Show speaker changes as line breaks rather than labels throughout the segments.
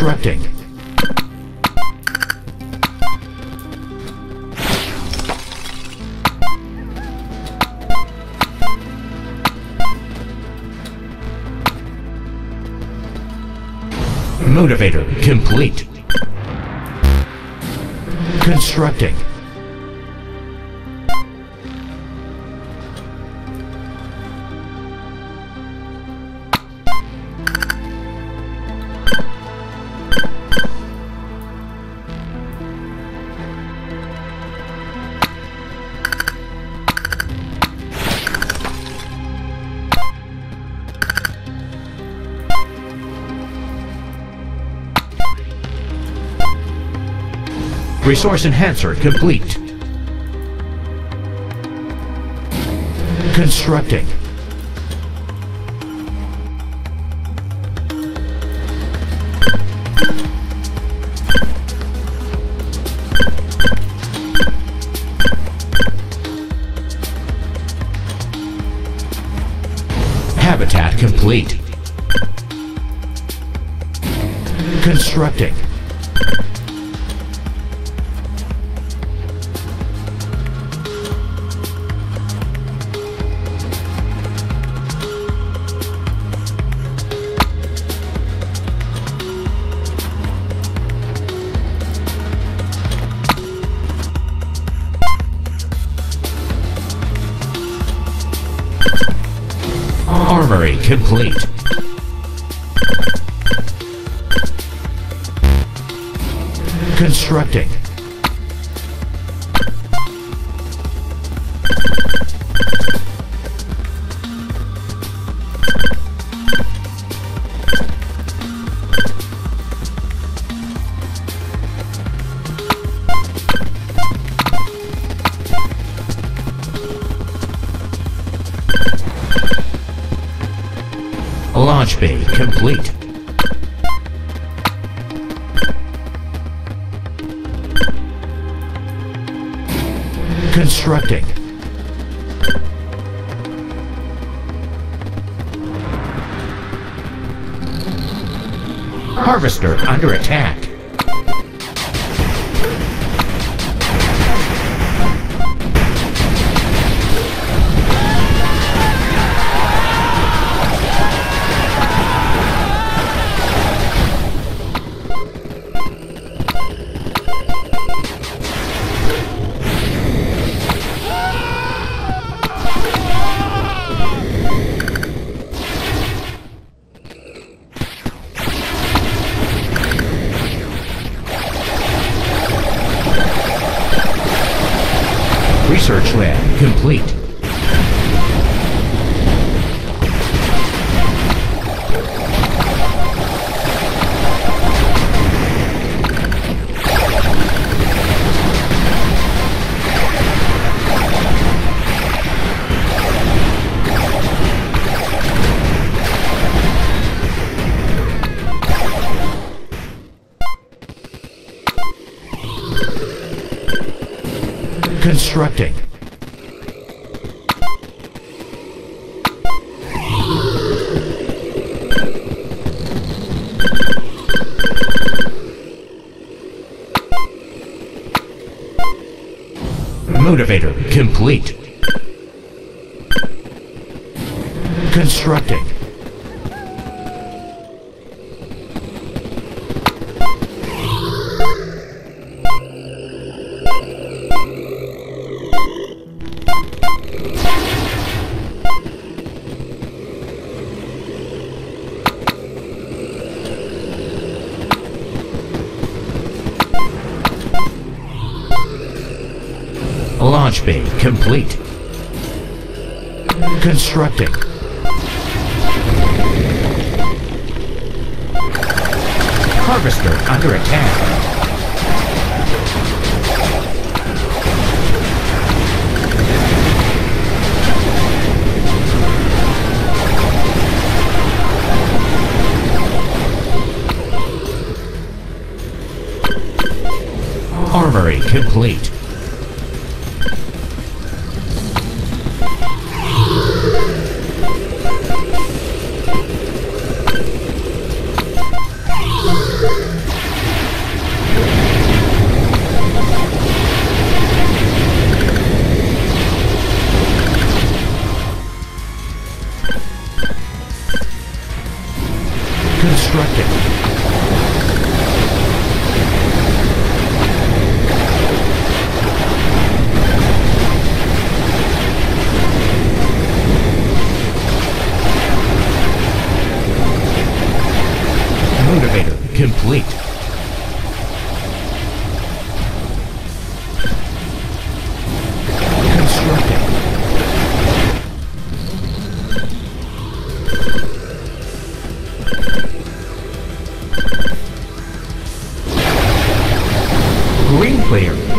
Constructing. Motivator complete. Constructing. Resource enhancer complete. Constructing. Habitat complete. Constructing. Constructing. Launch bay complete. Constructing. Harvester under attack. Research lab complete. Constructing. Motivator complete. Constructing. Launch bay complete. Constructing. Harvester under attack. Armory complete.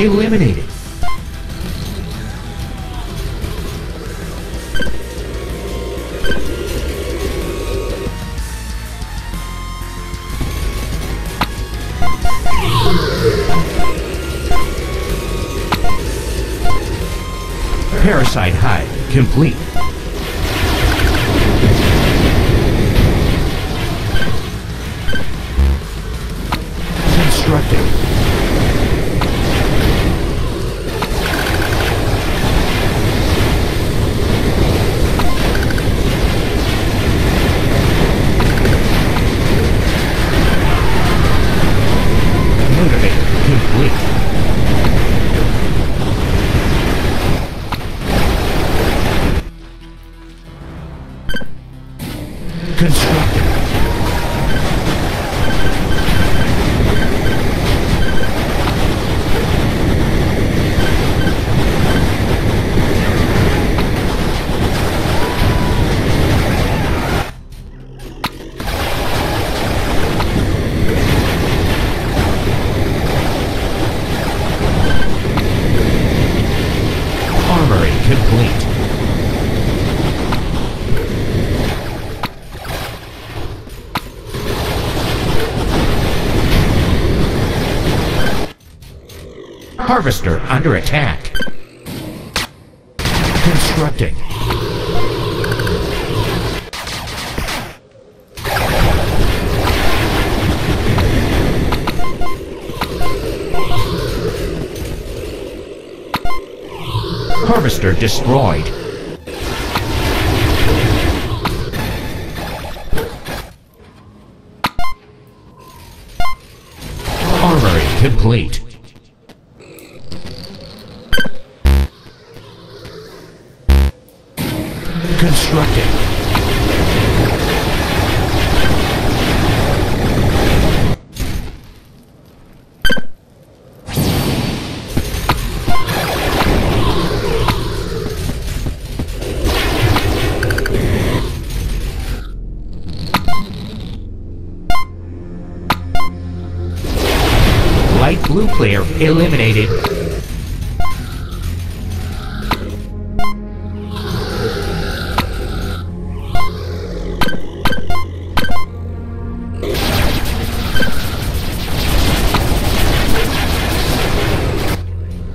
Eliminated. Parasite Hive complete. Harvester under attack. Constructing. Harvester destroyed. Armory complete. Eliminated.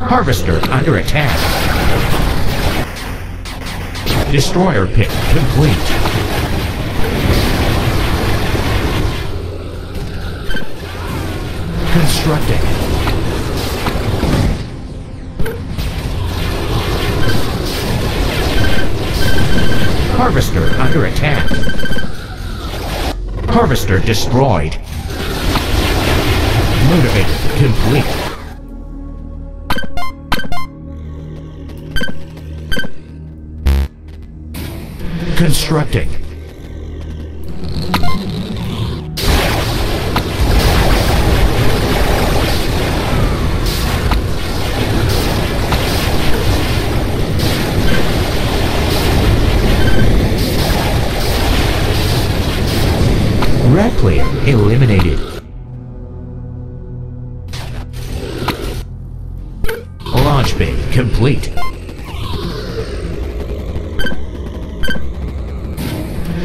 Harvester under attack. Destroyer pit complete. Constructing. Harvester under attack. Harvester destroyed. Motivator complete. Constructing.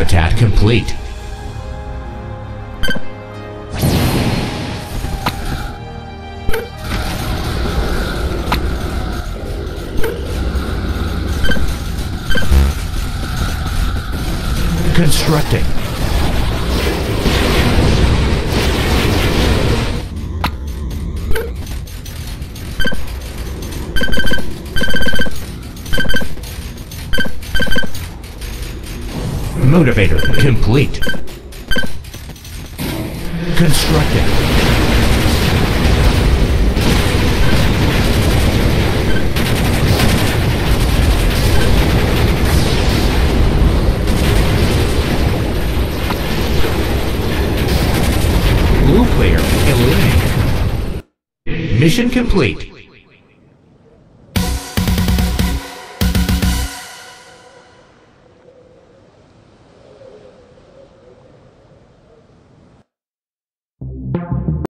Habitat complete. Constructing. Motivator complete. Constructing. Blue player eliminated. Mission complete.